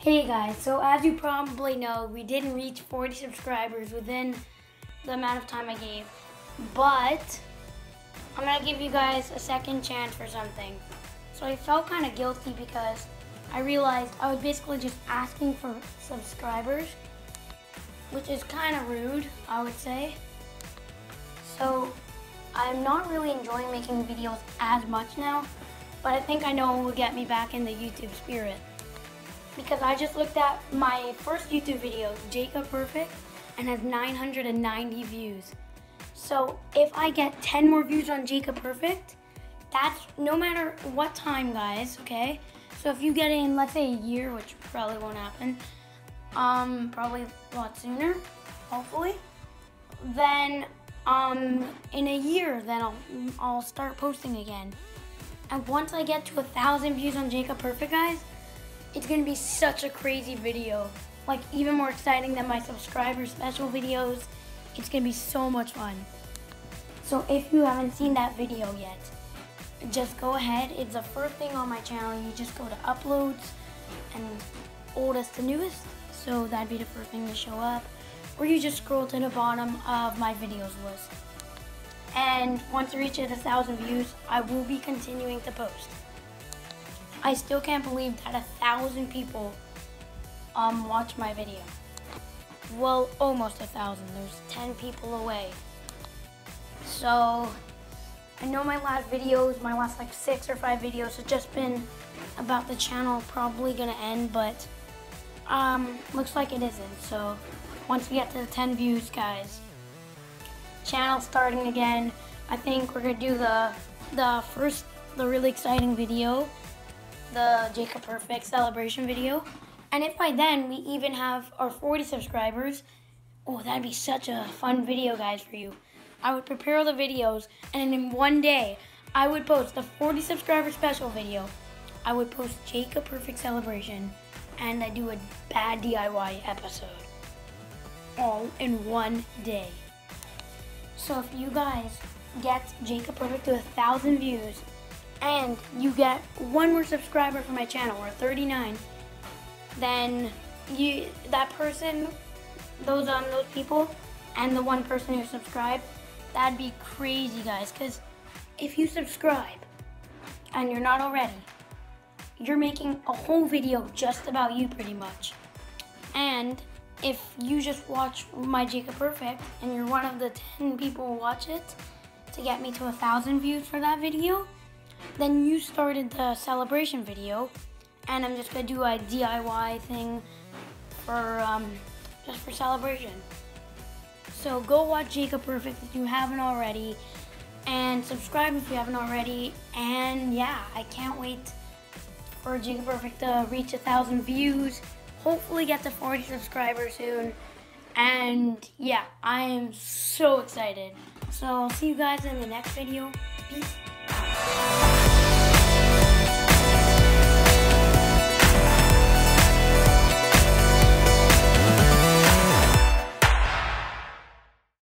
Hey guys, so as you probably know, we didn't reach 40 subscribers within the amount of time I gave, but I'm gonna give you guys a second chance for something. So I felt kind of guilty because I realized I was basically just asking for subscribers, which is kind of rude, I would say. So I'm not really enjoying making videos as much now, but I think I know what will get me back in the YouTube spirit. Because I just looked at my first YouTube video, Jacob Perfect, and has 990 views. So if I get 10 more views on Jacob Perfect, that's no matter what time, guys, okay? So if you get in, let's say a year, which probably won't happen, um, probably a lot sooner, hopefully, then um, in a year, then I'll, I'll start posting again. And once I get to a thousand views on Jacob Perfect, guys, it's gonna be such a crazy video. Like even more exciting than my subscriber special videos. It's gonna be so much fun. So if you haven't seen that video yet, just go ahead. It's the first thing on my channel. You just go to uploads and oldest to newest. So that'd be the first thing to show up. Or you just scroll to the bottom of my videos list. And once it reaches a thousand views, I will be continuing to post. I still can't believe that a thousand people um, watch my video. Well, almost a thousand. There's 10 people away. So, I know my last videos, my last like six or five videos have just been about the channel probably gonna end, but um, looks like it isn't. So, once we get to the 10 views, guys, channel starting again. I think we're gonna do the the first, the really exciting video, the Jacob Perfect celebration video. And if by then we even have our 40 subscribers, oh, that'd be such a fun video, guys, for you. I would prepare all the videos, and in one day, I would post the 40 subscriber special video. I would post Jacob Perfect celebration, and I do a bad DIY episode. All in one day. So if you guys get Jacob Perfect to a thousand views and you get one more subscriber for my channel or 39, then you that person, those um those people, and the one person who subscribed, that'd be crazy, guys. Because if you subscribe and you're not already, you're making a whole video just about you, pretty much. And if you just watch my Jacob Perfect and you're one of the 10 people who watch it to get me to a thousand views for that video, then you started the celebration video and I'm just gonna do a DIY thing for um, just for celebration. So go watch Jacob Perfect if you haven't already and subscribe if you haven't already and yeah, I can't wait for Jacob Perfect to reach a thousand views hopefully get to 40 subscribers soon. And yeah, I am so excited. So I'll see you guys in the next video. Peace.